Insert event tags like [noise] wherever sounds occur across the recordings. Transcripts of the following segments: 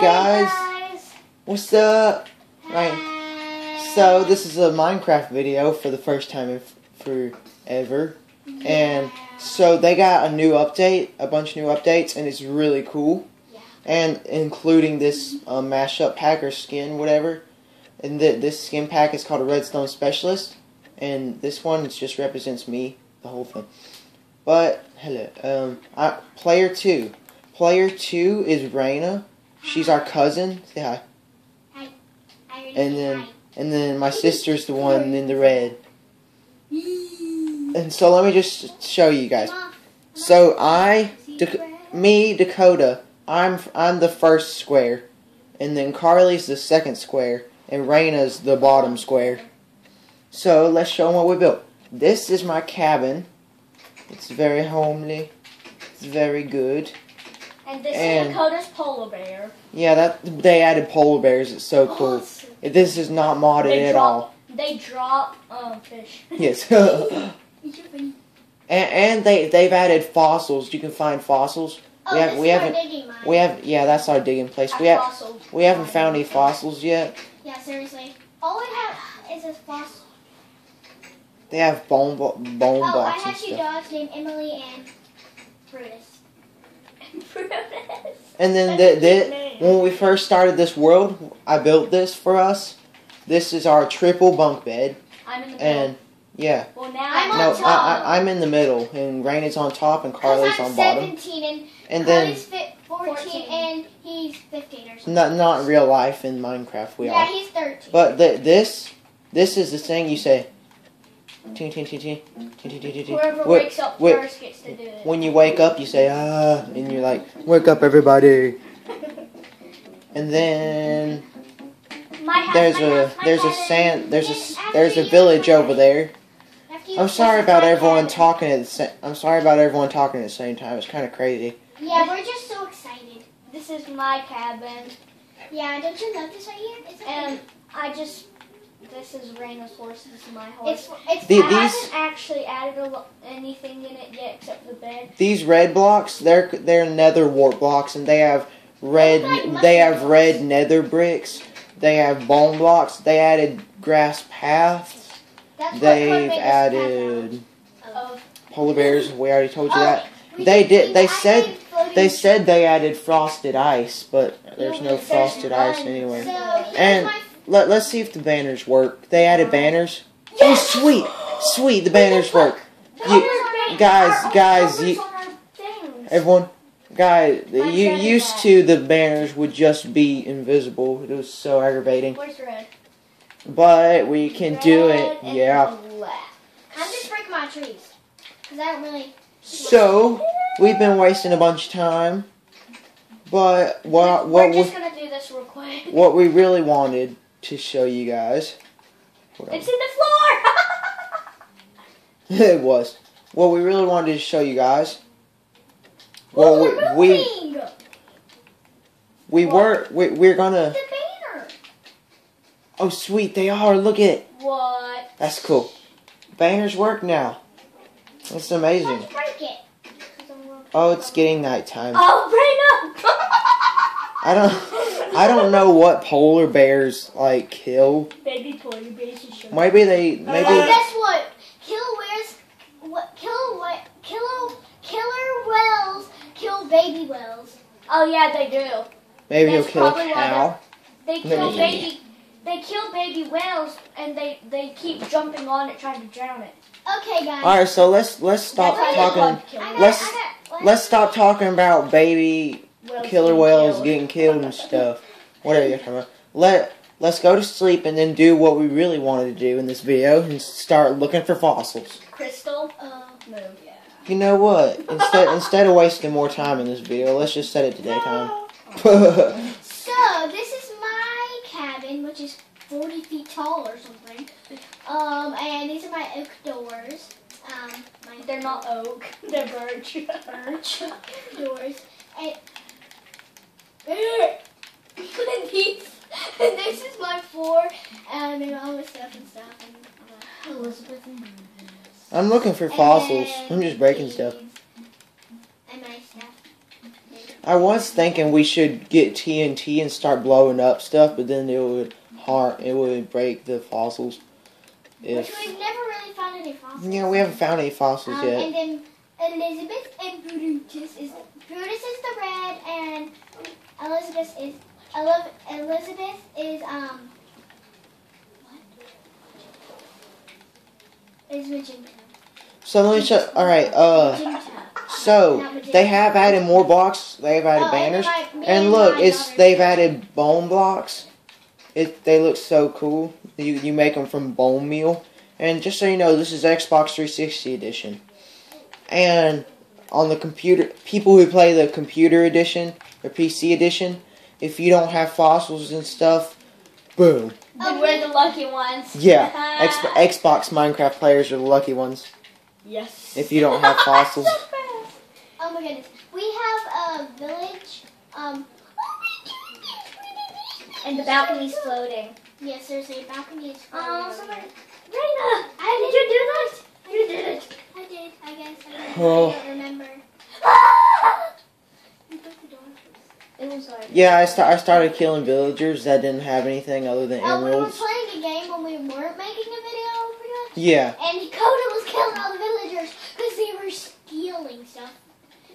guys. guys. What's up? Right. So this is a Minecraft video for the first time in forever, and so they got a new update, a bunch of new updates, and it's really cool. Yeah. And including this uh, mashup packer skin, whatever. And th- this skin pack is called a Redstone Specialist, and this one just represents me, the whole thing. But hello, um, I, player two, player two is Raina. She's our cousin. Say hi. I already and then- And then my sister's the one in the red. And so let me just show you guys. So I, secret. me, Dakota, I'm I'm the first square, and then Carly's the second square, and Raina's the bottom square. So let's show them what we built. This is my cabin. It's very homely. It's very good. And this And- is Dakota's polar bear. Yeah, that they added polar bears. It's so cool. Awesome. This is not modded They at drop, all. They drop um fish. [laughs] Yes. [laughs] and, and they they've added fossils. You can find fossils. Oh, we have we haven't we have yeah that's our digging place. We have Fossils. we haven't found any fossils yet. Yeah, seriously. All I have is a fossil. They have bone bo- bone Oh, I blocks and have two dogs named Emily and Brutus. And then That's the, the, when we first started this world, I built this for us. This is our triple bunk bed, I'm in the middle. and yeah, well, now I'm on no, top. I, I, I'm in the middle, and Rain is on top, and Carly's I'm on bottom. 17 and, And then Carly's 14, 14. and he's 15 or something. not not in real life in Minecraft we yeah, are. he's 13. But the, this, this is the thing you say. Whoever wakes up first gets to do it. When you wake up, you say, ah, and you're like, wake up, everybody. [laughs] and then there's a there's a sand there's a there's a village over there. I'm sorry about everyone talking at the same. I'm sorry about everyone talking at the same time. It's kind of crazy. Yeah, we're just so excited. This is my cabin. [laughs] Yeah, don't you notice right here? And um, I just this is Raina's horse. This is my horse. it's it's The- I these- haven't actually added a lo- anything in it yet except the bed. These red blocks, they're they're nether wart blocks, and they have red They like they have mushrooms. red nether bricks. They have bone blocks. They added grass paths. That's They've Code added path oh. polar bears. We already told you oh, that. Oh, we They did- they the said- They said they added frosted ice, but there's no frosted ice none. anywhere. So And- my Let, let's see if the banners work. They added banners. Oh, sweet, sweet, the banners work. You, guys, guys, you, everyone, guys, you used to the banners would just be invisible. It was so aggravating, but we can do it. Yeah. I'm just breaking my trees because I don't really. So we've been wasting a bunch of time, but what what We're gonna do this real quick. what we really wanted to show you guys. It's in the floor. [laughs] it was. What we really wanted to show you guys. Oh, Well, we we, moving! we were we, we're gonna. the banner. Oh, sweet, they are. Look at it. what? That's cool. Banners work now. That's amazing. Let's break it. Oh, it's getting nighttime. Oh, Brayna! I don't [laughs] I don't know what polar bears like kill. Baby polar bears is showing. Maybe they And maybe guess what? Killer whales, what? Killer wha- killer killer whales kill baby whales. Oh yeah, they do. maybe he'll kill a cow. They kill Maybe. baby. They kill baby whales, and they they keep jumping on it, trying to drown it. Okay, guys. All right, so let's let's stop That's talking. love I killing got, Let's- got, Let's stop talking about baby whales killer being whales killed. getting killed and stuff. Whatever you're talking about. Let let's go to sleep and then do what we really wanted to do in this video and start looking for fossils. Crystal. Uh, Move. Yeah. You know what? Instead [laughs] instead of wasting more time in this video, let's just set it to daytime. [laughs] so this is my cabin, which is 40 feet tall or something. Um, and these are my oak doors. Um, my They're not oak. [laughs] They're birch. birch doors. And, and these, [laughs] and this is my floor, and all the stuff and stuff. And, uh, Elizabeth and I'm looking for fossils. I'm just breaking stuff. And my stuff. I was thinking we should get TNT and start blowing up stuff, but then it would harm, it would break the fossils. If Which we've never really found any fossils. yeah, we haven't found any fossils Um, yet. and then Elizabeth and Brutus is Brutus is the red and Elizabeth is Elizabeth is um what? Is magenta. So let me show. All right. Uh, Magenta. so they have added more blocks. They've added Oh, banners, and, my- and look, it's they've added bone blocks. It they look so cool. You you make them from bone meal, and just so you know, this is Xbox 360 edition, and on the computer, people who play the computer edition or PC edition, if you don't have fossils and stuff, boom. Then Okay. we're the lucky ones. Yeah, [laughs] X, Xbox Minecraft players are the lucky ones. yes. If you don't have fossils. So. [laughs] Oh my goodness. We have a village. Um. And the balcony's floating. Yes, there's a balcony. Oh, floating. somebody. Raina, did you do that? You did it. I did. I guess. I, Oh. I don't remember. [gasps] [gasps] You broke the door. It was like. Yeah, I, sta- I started killing villagers that didn't have anything other than Oh, we were playing a game when we weren't making a video. Yeah, And Dakota was killing all the villagers because they were stealing stuff.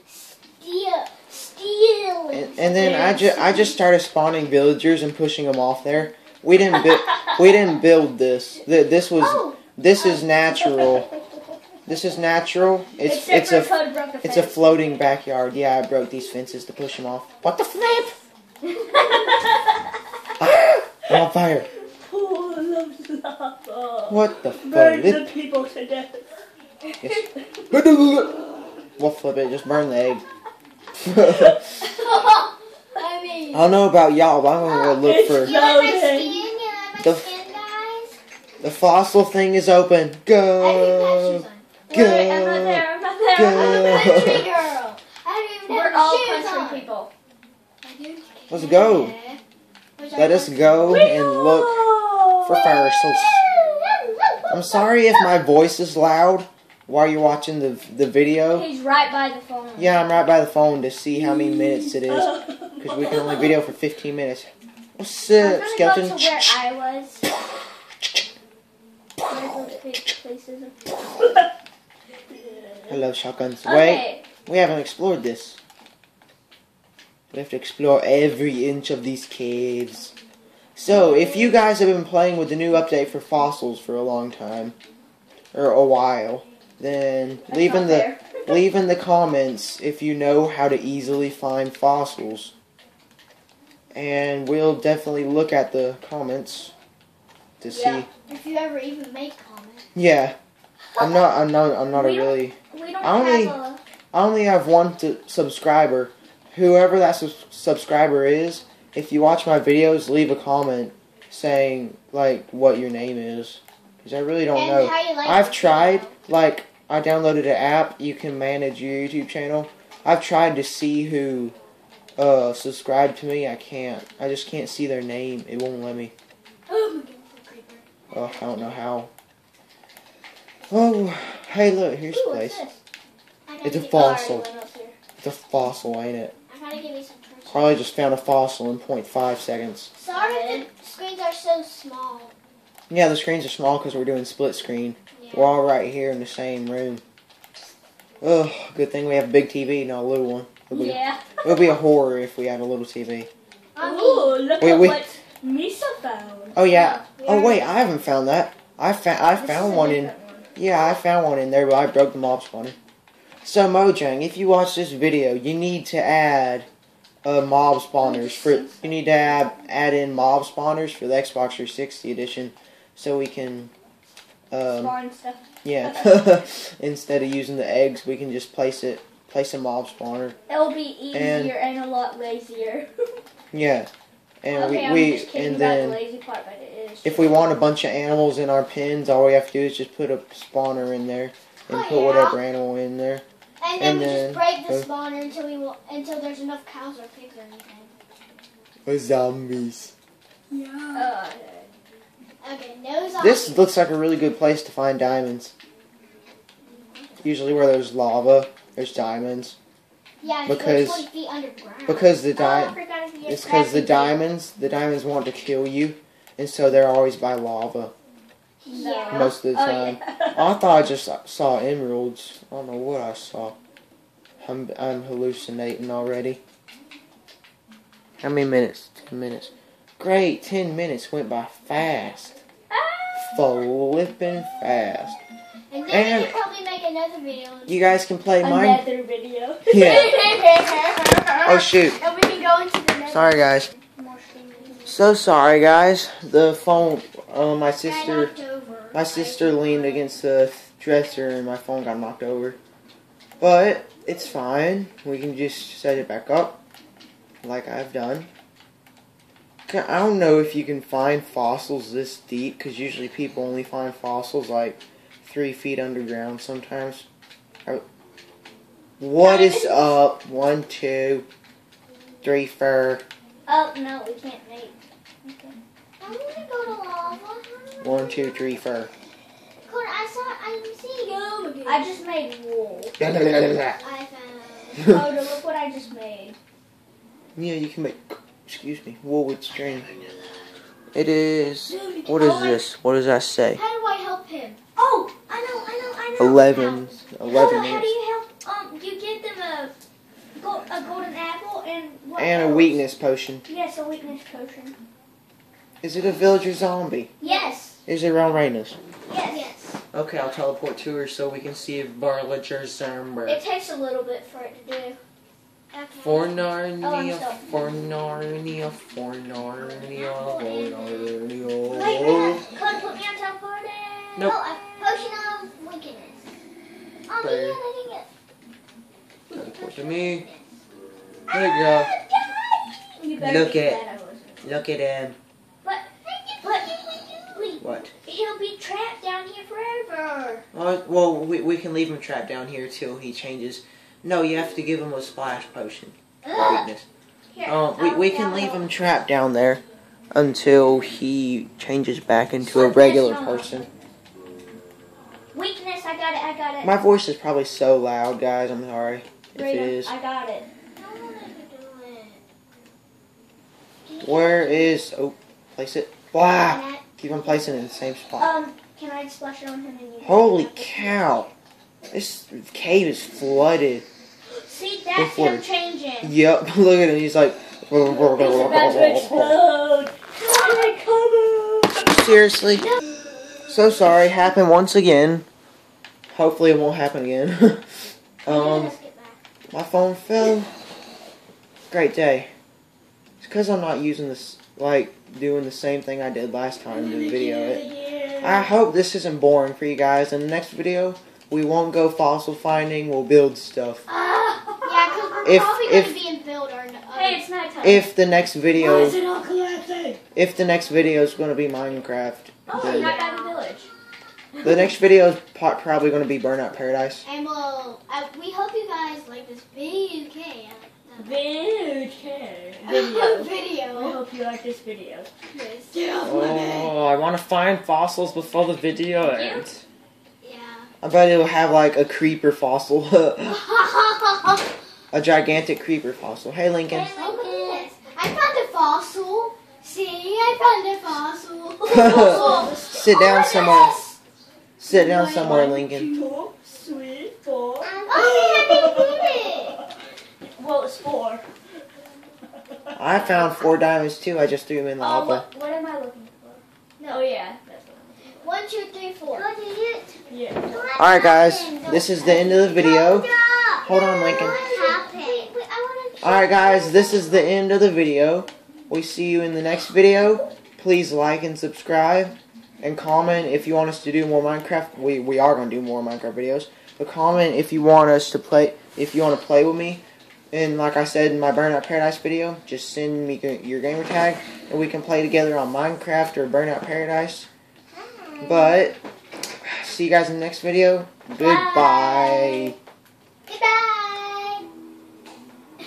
Steal, stealing. and, and then I just I just started spawning villagers and pushing them off there. We didn't build we didn't build this. This was [laughs] Oh, this is natural. This is natural. It's Except it's for a Code broke the it's a floating backyard. Yeah, I broke these fences to push them off. What the flip? [laughs] Ah, I'm on fire. Pool of lava. What the Burn flip? the people to death. Yes. [laughs] We'll flip it. Just burn the egg. [laughs] I mean. I don't know about y'all, but I'm gonna go look for You like my Loading. skin? You like my The- the fossil thing is open. I didn't Go. Wait, I'm not there. I'm not there. Go. I'm a country girl. I didn't even We're all country on. people. Let's go. care. Which I Let us go and look for fossils. I'm sorry if my voice is loud while you're watching the the video. He's right by the phone. Yeah, I'm right by the phone to see how many minutes it is [laughs] because we can only video for 15 minutes. What's I'm up, skeleton? go to where I was. [laughs] [laughs] Where those big places I love shotguns. are. Wait, we haven't explored this. We have to explore every inch of these caves. So, if you guys have been playing with the new update for fossils for a long time, or a while, then That's leave in the [laughs] leave in the comments if you know how to easily find fossils. And we'll definitely look at the comments to see. Yeah. If you ever even make comments. Yeah, I'm not. I'm not. I'm not a We don't- really. We don't I only- have a. I only have one subscriber. Whoever that sus- subscriber is, if you watch my videos, leave a comment saying like what your name is, because I really don't and know. like I've tried. Like I downloaded an app. You can manage your YouTube channel. I've tried to see who uh subscribed to me. I can't. I just can't see their name. It won't let me. Oh my god, creeper. Oh, I don't know how. Oh, hey, look, here's Ooh, a place. this? It's a fossil. Sorry, went up here. It's a fossil, ain't it? I gotta give me some torches. Probably just found a fossil in 0.5 seconds. Sorry, the screens are so small. Yeah, the screens are small because we're doing split screen. Yeah. We're all right here in the same room. Ugh, good thing we have a big TV, not a little one. It'll be, Yeah. it'll be a horror if we had a little TV. I mean, look Wait, at wait. what Misa found. Oh yeah. we Oh wait, I haven't found that. I found I found one in different one. Yeah I found one in there, but I broke the mob spawner. So Mojang, if you watch this video, you need to add uh, mob spawners for you need to add add in mob spawners for the Xbox 360 edition, so we can um, Spawn stuff. Yeah. [laughs] [laughs] Instead of using the eggs, we can just place it, place a mob spawner. It'll be easier And- and, a lot lazier. [laughs] Yeah. And okay, I'm we, we just kidding and about then the lazy part, but it is. if we want a bunch of animals in our pens, all we have to do is just put a spawner in there and Oh, put yeah. whatever animal in there. and then and we then- just break the uh, spawner until we will, until there's enough cows or pigs or anything. Zombies. Uh, Okay, no zombies. This looks like a really good place to find diamonds. Usually where there's lava, there's diamonds. Yeah, if you Because- go 20 feet underground. Because the Oh, di- forgot if you get it's because the diamonds, the diamonds want to kill you, and so they're always by lava Yeah. most of the Oh, time. yeah. I thought I just saw emeralds. I don't know what I saw. I'm I'm hallucinating already. How many minutes? Ten minutes. Great, ten minutes went by fast. Ah. Flipping fast. And then And- we could probably make another video. You guys can play mine. Another video. Yeah. [laughs] Oh shoot. And we can go into the next Sorry guys. So sorry guys. The phone. Uh, my sister. My sister leaned against the dresser and my phone got knocked over. But it's fine. We can just set it back up like I've done. I don't know if you can find fossils this deep because usually people only find fossils like three feet underground sometimes. What is up? One, two, three, four. Oh no, we can't make. Okay. I want to go to lava. One, two, three, four. Connor, I saw. I see you. again. I just made wool. I found. oh, no, look what I just made. Yeah, you can make. Excuse me. Wool with string. It is. What is this? What does that say? 11, 11. How do you help? Um, you give them a, a golden apple and And else? a weakness potion. Yes, a weakness potion. Is it a villager zombie? Yes. Is it around Rainus? Yes. yes. Okay, I'll teleport to her so we can see if villager zombie. It takes a little bit for it to do. Okay. For oh, Narnia, oh, for Narnia, for Narnia, for Narnia. Wait, put me on top of it? Nope. Oh, a potion of weakness. Oh, There. yeah, I didn't get. Teleport to me. There you go. Look at- glad I wasn't. Look at him. But, but, What? he'll be trapped down here forever. Uh, well, we, we can leave him trapped down here till he changes. No, you have to give him a splash potion. Weakness. Here, Um, we, we can leave him trapped down there until he changes back into a regular no. person. Weakness, I got it, I got it. My voice is probably so loud, guys. I'm sorry if it Freedom, is. I got it. I wanted to do it. Where is? Oh, place it. Wow. Keep on placing it in the same spot. Um, can I splash it on him and you? Holy cow! This cave is flooded. See, that's Before- him changing. Yep. [laughs] Look at him. He's like. He's about to explode. Come Seriously. So sorry. Happened once again. Hopefully it won't happen again. [laughs] um. Let's get back. My phone fell. Great day. It's because I'm not using this, like, doing the same thing I did last time to video it. I hope this isn't boring for you guys. In the next video, we won't go fossil finding, we'll build stuff. Ah. [laughs] Yeah, because we're If- probably if- going to be in build or. Hey, it's nighttime. If the next video, is it all collapsing? if the next video is going to be Minecraft, Oh, then not by the village. The next video is probably going to be Burnout Paradise. And we'll, uh, we hope you guys like this video. Okay. Video. [laughs] video. I hope you like this video. This. Oh, I want to find fossils before the video ends. Yeah. I bet it'll have like a creeper fossil, [laughs] a gigantic creeper fossil. Hey, Lincoln. look at this. I found a fossil. See, I found a fossil. [laughs] Sit down Oh, look somewhere. This. Sit down somewhere, Lincoln. Two, three, four. Oh, we haven't hit it. Well, it's four. I found four diamonds too. I just threw them in the uh, Oh, lava. what, what am I looking for? Oh, yeah. One, two, three, four. I'm looking for. Yeah. Alright, guys. This is the end of the video. Hold on, Lincoln. Alright, Alright, guys. This is the end of the video. We see you in the next video. Please like and subscribe. And comment if you want us to do more Minecraft. We, we are going to do more Minecraft videos. But comment if you want us to play, if you want to play with me. And like I said in my Burnout Paradise video, just send me your gamer tag. And we can play together on Minecraft or Burnout Paradise. But, see you guys in the next video. Goodbye. Goodbye.